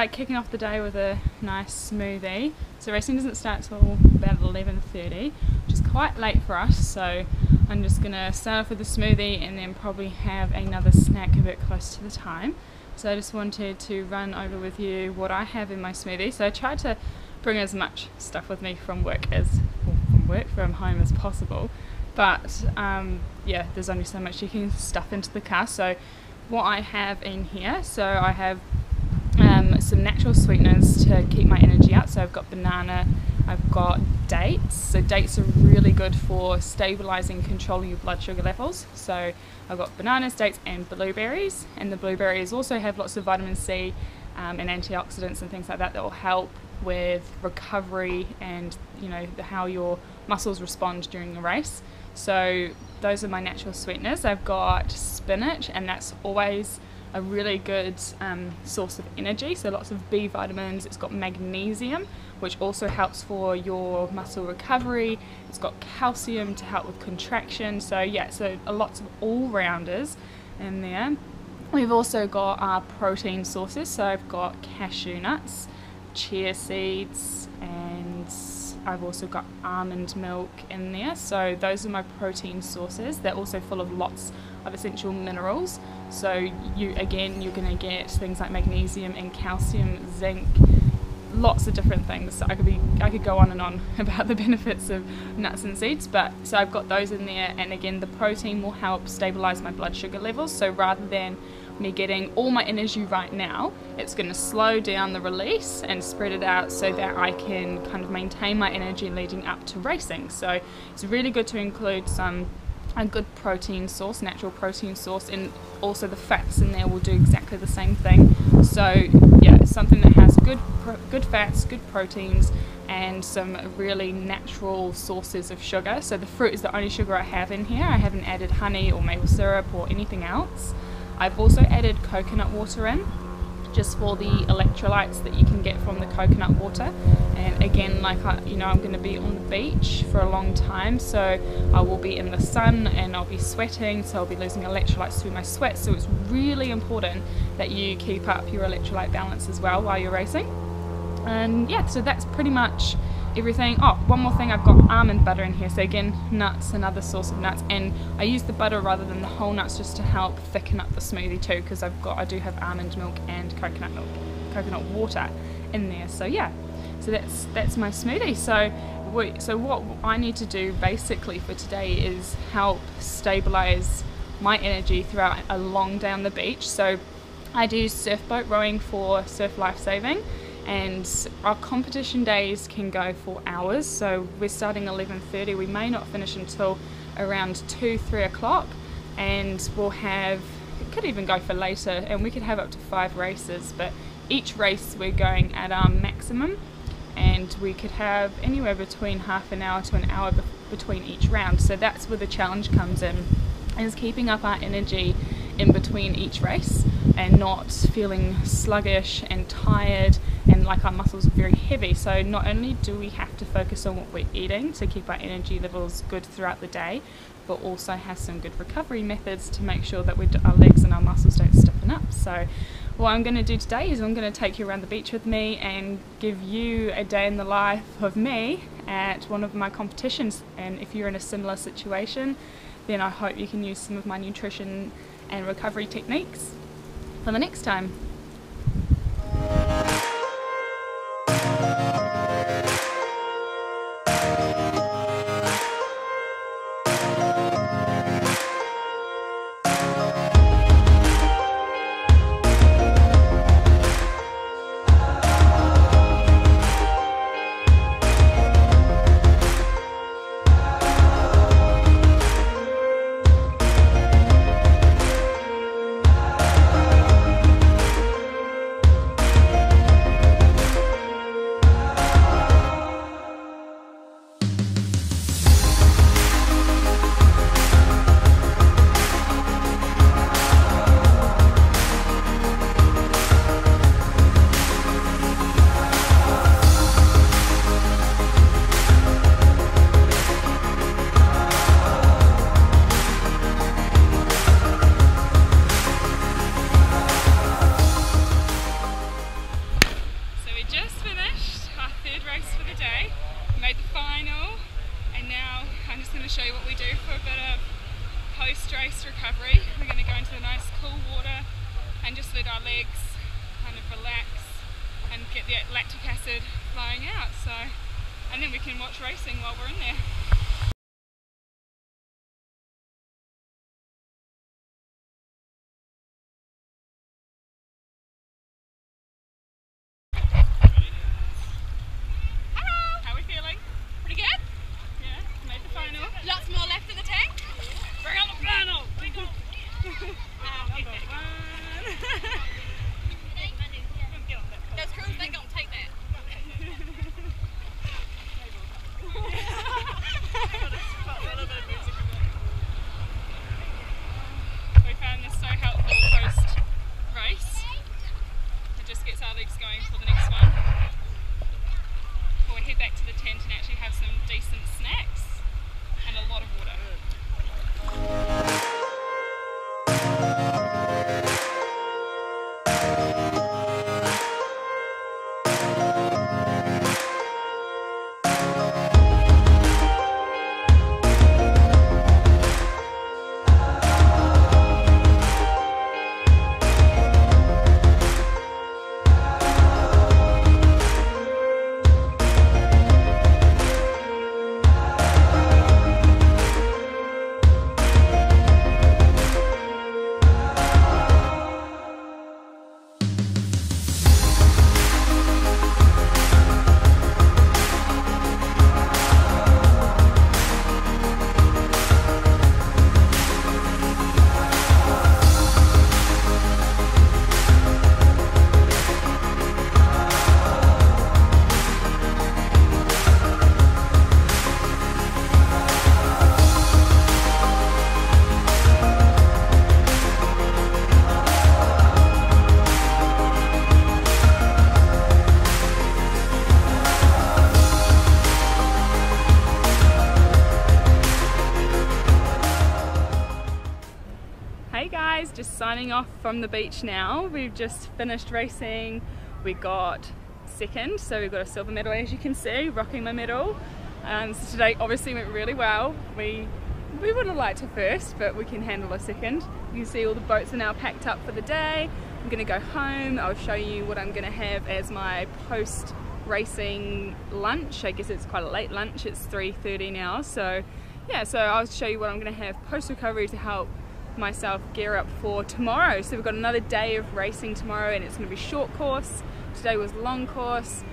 start kicking off the day with a nice smoothie. So racing doesn't start till about 11:30, which is quite late for us. So I'm just gonna start off with a smoothie and then probably have another snack a bit close to the time. So I just wanted to run over with you what I have in my smoothie. So I tried to bring as much stuff with me from work as from work from home as possible. But um, yeah, there's only so much you can stuff into the car. So what I have in here. So I have some natural sweeteners to keep my energy up. So I've got banana, I've got dates. So dates are really good for stabilizing, controlling your blood sugar levels. So I've got bananas, dates, and blueberries. And the blueberries also have lots of vitamin C um, and antioxidants and things like that that will help with recovery and you know the, how your muscles respond during a race. So those are my natural sweeteners. I've got spinach, and that's always a really good um, source of energy. So lots of B vitamins. It's got magnesium, which also helps for your muscle recovery. It's got calcium to help with contraction. So yeah, so lots of all rounders in there. We've also got our protein sources. So I've got cashew nuts, chia seeds, and I've also got almond milk in there. So those are my protein sources. They're also full of lots of essential minerals. So you again you're gonna get things like magnesium and calcium, zinc, lots of different things. So I could be I could go on and on about the benefits of nuts and seeds, but so I've got those in there and again the protein will help stabilize my blood sugar levels. So rather than me getting all my energy right now, it's going to slow down the release and spread it out so that I can kind of maintain my energy leading up to racing. So it's really good to include some a good protein source, natural protein source, and also the fats in there will do exactly the same thing. So yeah, something that has good good fats, good proteins, and some really natural sources of sugar. So the fruit is the only sugar I have in here. I haven't added honey or maple syrup or anything else. I've also added coconut water in just for the electrolytes that you can get from the coconut water. And again like I, you know I'm going to be on the beach for a long time so I will be in the sun and I'll be sweating so I'll be losing electrolytes through my sweat. So it's really important that you keep up your electrolyte balance as well while you're racing. And yeah so that's pretty much everything. Oh, one more thing, I've got almond butter in here. So again, nuts, another source of nuts. And I use the butter rather than the whole nuts just to help thicken up the smoothie too because I've got, I do have almond milk and coconut milk, coconut water in there. So yeah, so that's, that's my smoothie. So we, so what I need to do basically for today is help stabilize my energy throughout a long day on the beach. So I do surf boat rowing for surf life saving and our competition days can go for hours. So we're starting 11.30 we may not finish until around 2 3 o'clock and we'll have it could even go for later and we could have up to five races but each race we're going at our maximum and we could have anywhere between half an hour to an hour be between each round. So that's where the challenge comes in is keeping up our energy in between each race and not feeling sluggish and tired like our muscles are very heavy. So not only do we have to focus on what we're eating to keep our energy levels good throughout the day, but also have some good recovery methods to make sure that our legs and our muscles don't stiffen up. So what I'm going to do today is I'm going to take you around the beach with me and give you a day in the life of me at one of my competitions. And if you're in a similar situation, then I hope you can use some of my nutrition and recovery techniques for the next time. Off from the beach now. We've just finished racing. We got second, so we got a silver medal as you can see, rocking my medal. Um, so today obviously went really well. We we would have liked a first, but we can handle a second. You can see all the boats are now packed up for the day. I'm gonna go home. I'll show you what I'm gonna have as my post racing lunch. I guess it's quite a late lunch. It's 3.30 now. So yeah, so I'll show you what I'm gonna have post recovery to help myself gear up for tomorrow. So we've got another day of racing tomorrow and it's going to be short course. Today was long course.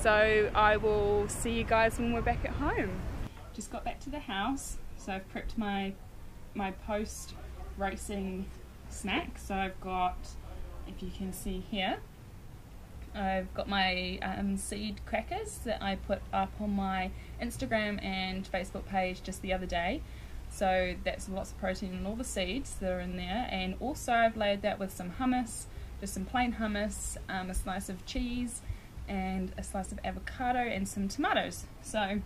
So I will see you guys when we're back at home. Just got back to the house. So I've prepped my my post racing snack. So I've got, if you can see here, I've got my um, seed crackers that I put up on my Instagram and Facebook page just the other day. So that's lots of protein in all the seeds that are in there. And also I've layered that with some hummus, just some plain hummus, um, a slice of cheese, and a slice of avocado and some tomatoes. So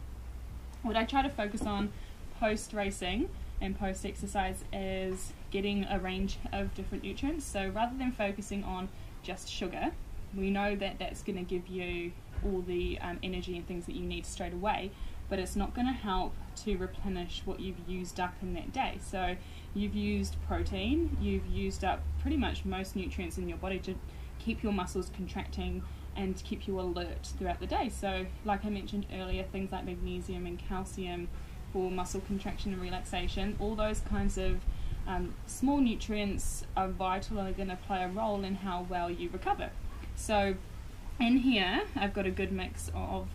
what I try to focus on post racing and post exercise is getting a range of different nutrients. So rather than focusing on just sugar, we know that that's going to give you all the um, energy and things that you need straight away but it's not going to help to replenish what you've used up in that day. So you've used protein, you've used up pretty much most nutrients in your body to keep your muscles contracting and keep you alert throughout the day. So, like I mentioned earlier, things like magnesium and calcium for muscle contraction and relaxation, all those kinds of um, small nutrients are vital and are going to play a role in how well you recover. So, in here, I've got a good mix of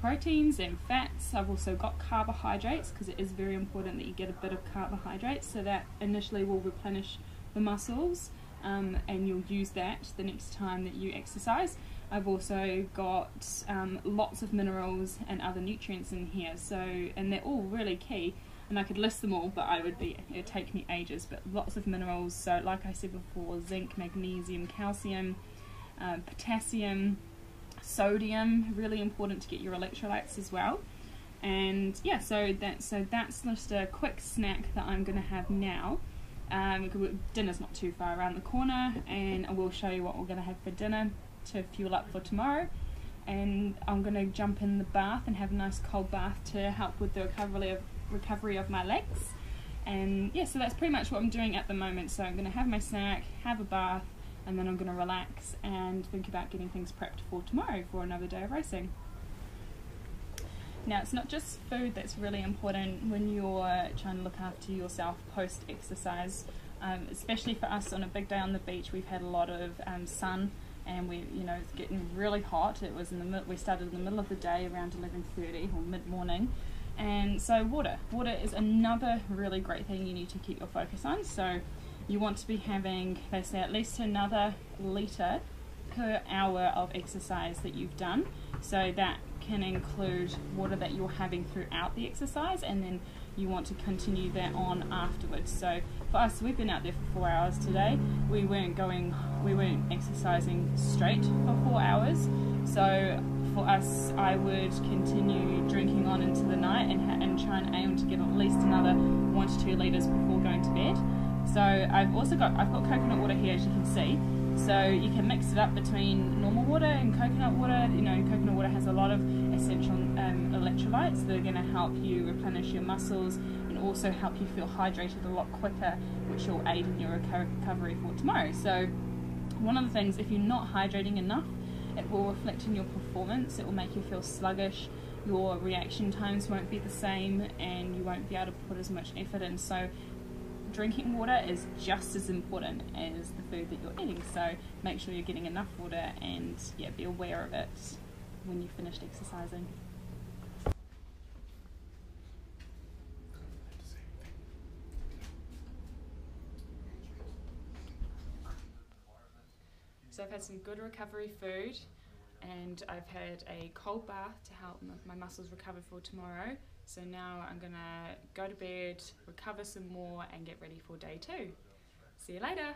proteins and fats. I've also got carbohydrates because it is very important that you get a bit of carbohydrates so that initially will replenish the muscles um, and you'll use that the next time that you exercise. I've also got um, lots of minerals and other nutrients in here so and they're all really key and I could list them all but I would be it'd take me ages but lots of minerals so like I said before zinc, magnesium, calcium, uh, potassium, sodium, really important to get your electrolytes as well. And yeah, so that so that's just a quick snack that I'm going to have now. Um, dinner's not too far around the corner, and I will show you what we're going to have for dinner to fuel up for tomorrow. And I'm going to jump in the bath and have a nice cold bath to help with the recovery of recovery of my legs. And yeah, so that's pretty much what I'm doing at the moment. So I'm going to have my snack, have a bath, and then I'm going to relax and think about getting things prepped for tomorrow for another day of racing. Now, it's not just food that's really important when you're trying to look after yourself post exercise, um, especially for us on a big day on the beach. We've had a lot of um, sun and we, you know, it's getting really hot. It was in the we started in the middle of the day around 11:30 or mid morning, and so water. Water is another really great thing you need to keep your focus on. So you want to be having, they say, at least another litre per hour of exercise that you've done. So that can include water that you're having throughout the exercise and then you want to continue that on afterwards. So for us, we've been out there for four hours today. We weren't going, we weren't exercising straight for four hours. So for us, I would continue drinking on into the night and, and try and aim to get at least another one to two litres before going to bed. So I've also got, I've got coconut water here as you can see. So you can mix it up between normal water and coconut water. You know, coconut water has a lot of essential um, electrolytes that are going to help you replenish your muscles and also help you feel hydrated a lot quicker, which will aid in your recovery for tomorrow. So one of the things, if you're not hydrating enough, it will reflect in your performance. It will make you feel sluggish. Your reaction times won't be the same, and you won't be able to put as much effort in. So drinking water is just as important as the food that you're eating. So make sure you're getting enough water and yeah, be aware of it when you've finished exercising. So I've had some good recovery food and I've had a cold bath to help my muscles recover for tomorrow. So now I'm gonna go to bed, recover some more, and get ready for day two. See you later.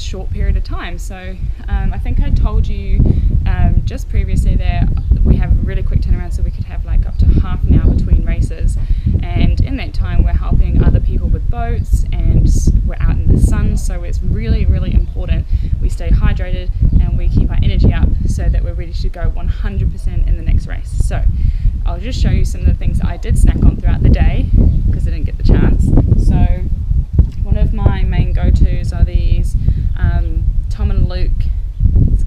Short period of time. So um, I think I told you um, just previously there we have a really quick turnaround, so we could have like up to half an hour between races. And in that time, we're helping other people with boats, and we're out in the sun. So it's really, really important we stay hydrated and we keep our energy up. So that we're ready to go 100% in the next race. So I'll just show you some of the things I did snack on throughout the day because I didn't get the chance. So one of my main go-tos are these um, Tom and Luke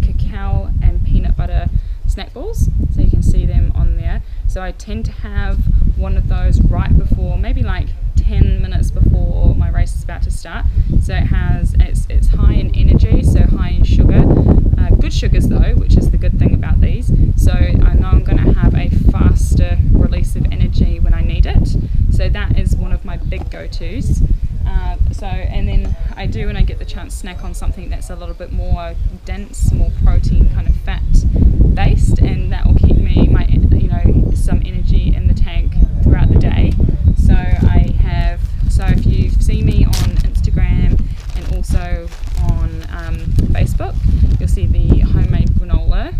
cacao and peanut butter snack balls. So you can see them on there. So I tend to have one of those right before, maybe like 10 minutes before my race is about to start. So it has, it's, it's high in energy, so high in sugar. Uh, good sugars though, which is the good thing about these. So I know I'm going to have a faster release of energy when I need it. So that is one of my big go-tos. Uh, so and then I do when I get the chance snack on something that's a little bit more dense, more protein kind of fat based, and that will keep me my know some energy in the tank throughout the day. So I have so if you see me on Instagram and also on um, Facebook, you'll see the homemade granola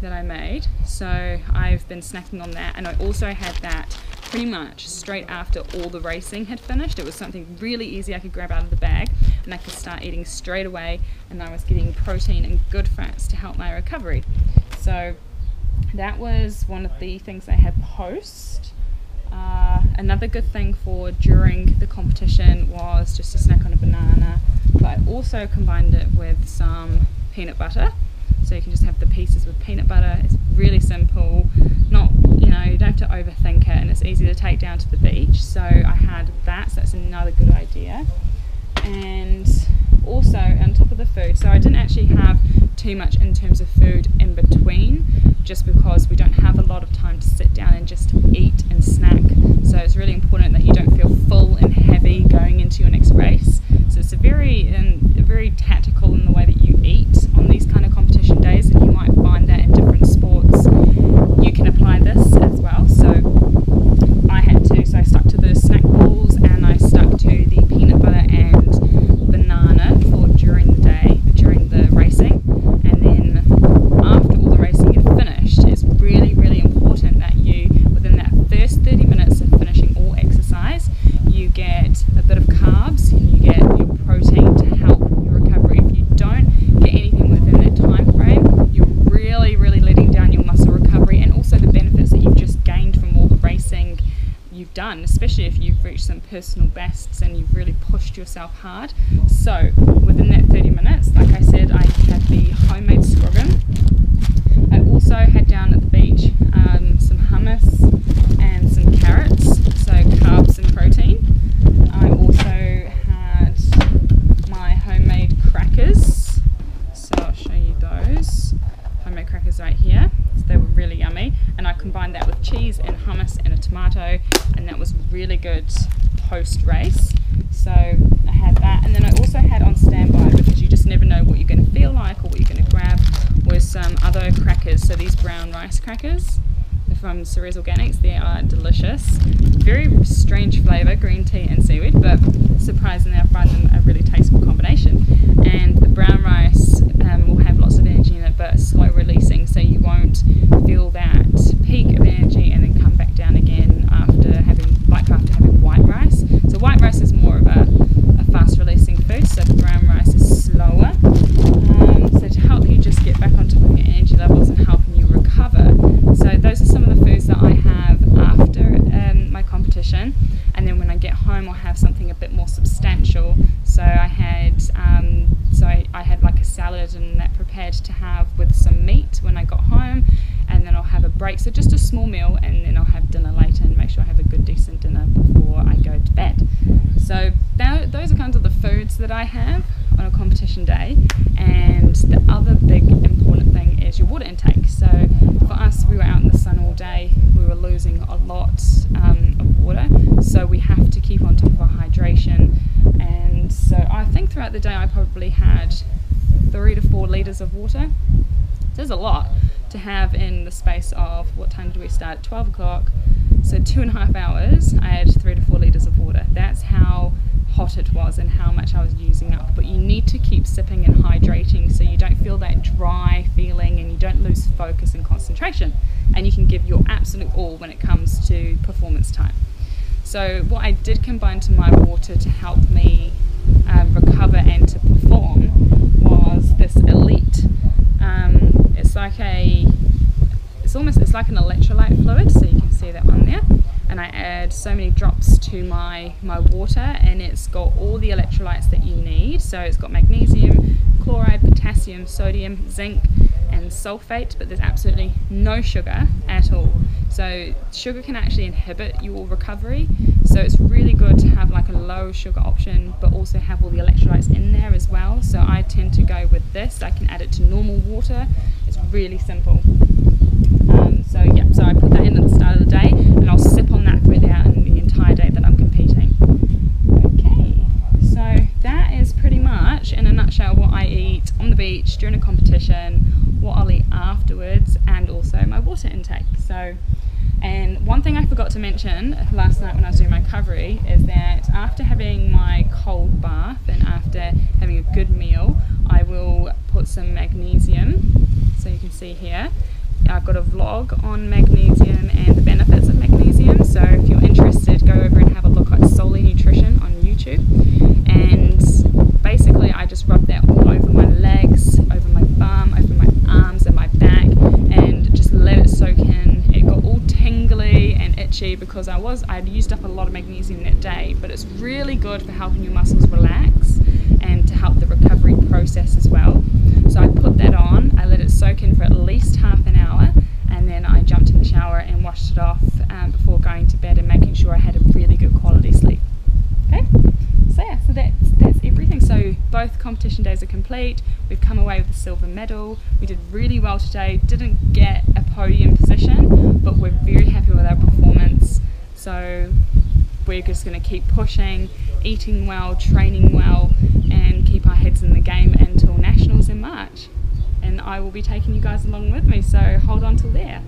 that I made. So I've been snacking on that, and I also had that pretty much straight after all the racing had finished. It was something really easy I could grab out of the bag and I could start eating straight away and I was getting protein and good fats to help my recovery. So that was one of the things I had post. Uh, another good thing for during the competition was just to snack on a banana, but I also combined it with some peanut butter. So you can just have the pieces with peanut butter. It's really simple, not you know you don't have to overthink it, and it's easy to take down to the beach. So I had that. So that's another good idea. And also on top of the food, so I didn't actually have too much in terms of food in between, just because we don't have a lot of time to sit down and just eat and snack. So it's really important that you don't feel full and heavy going into your next race. So it's a very um, very tactical in the way that you eat on these kind of competition days, and you might find that in different sports you can apply this as well. So I had to, so I stuck to the snack balls and I stuck to the peanut butter and banana for during the day, during the racing. And then after all the racing had finished, it's really, really important that you, within that first 30 minutes of finishing all exercise, you get a bit of carbs and you get your protein to help your recovery. If you don't get anything within that time frame, you're really, really letting down your muscle recovery and also the benefits that you've just gained from all the racing you've done, especially if you've reached some personal bests and you've really pushed yourself hard. So, within that 30 minutes, like I said, I had the homemade scroggin. I also had down at the beach um, some hummus and some carrots, so carbs and protein. I also had my homemade crackers, so I'll show you those. Homemade crackers right here. So they were really yummy, and I combined that with cheese and hummus and a tomato, and that was really good post race. So I had that, and then I also had on standby because you just never know what you're going to feel like or what you're going to grab. Was some other crackers, so these brown rice crackers from Ceres Organics. They are delicious. Very strange flavour, green tea and seaweed, but surprisingly I find them a really tasteful combination. And the brown rice um, will have lots of energy in it, but slow releasing, so you won't feel that peak of energy and then come back down again after having, like after having white rice. So white rice is more of a, a fast releasing food, so the brown rice is slower. Um, so to help you just get back on top of your energy levels and helping you recover. So those are some of the foods that I have after um, my competition, and then when I get home, I'll have something a bit more substantial. So I had um, so I, I had like a salad and that prepared to have with some meat when I got home, and then I'll have a break. So just a small meal, and then I'll have dinner later and make sure I have a good decent dinner before I go to bed. So that, those are kinds of the foods that I have on a competition day, and the other big important thing intake. So for us, we were out in the sun all day. We were losing a lot um, of water, so we have to keep on top of our hydration. And so I think throughout the day, I probably had three to four liters of water. There's a lot to have in the space of what time did we start? At 12 o'clock. So two and a half hours, I had three to four liters of water. That's how hot it was and how much I was using up. But you need to keep sipping and hydrating so you don't feel that dry feeling and you don't lose focus and concentration. And you can give your absolute all when it comes to performance time. So, what I did combine to my water to help me uh, recover and to perform was this Elete. Um, it's like a, it's almost, it's like an electrolyte fluid, so you can see that one there add so many drops to my, my water and it's got all the electrolytes that you need. So it's got magnesium, chloride, potassium, sodium, zinc and sulfate, but there's absolutely no sugar at all. So sugar can actually inhibit your recovery. So it's really good to have like a low sugar option, but also have all the electrolytes in there as well. So I tend to go with this. I can add it to normal water. It's really simple. So yeah, so I put that in at the start of the day, and I'll sip on that throughout the entire day that I'm competing. Okay, so that is pretty much in a nutshell what I eat on the beach during a competition, what I'll eat afterwards, and also my water intake. So. And one thing I forgot to mention last night when I was doing my recovery is that after having my cold bath and after having a good meal, I will put some magnesium. So you can see here, I've got a vlog on magnesium and the benefits of magnesium. So if you're interested, go over and have a look at Solely Nutrition on YouTube. And basically, I just rub that all over my legs, over my bum, over my arms and my back, and just let it soak in. It got all tingly and itchy because I was I'd used up a lot of magnesium that day. But it's really good for helping your muscles relax and to help the recovery process as well. complete. We've come away with a silver medal. We did really well today, didn't get a podium position, but we're very happy with our performance. So we're just going to keep pushing, eating well, training well, and keep our heads in the game until Nationals in March. And I will be taking you guys along with me, so hold on till there.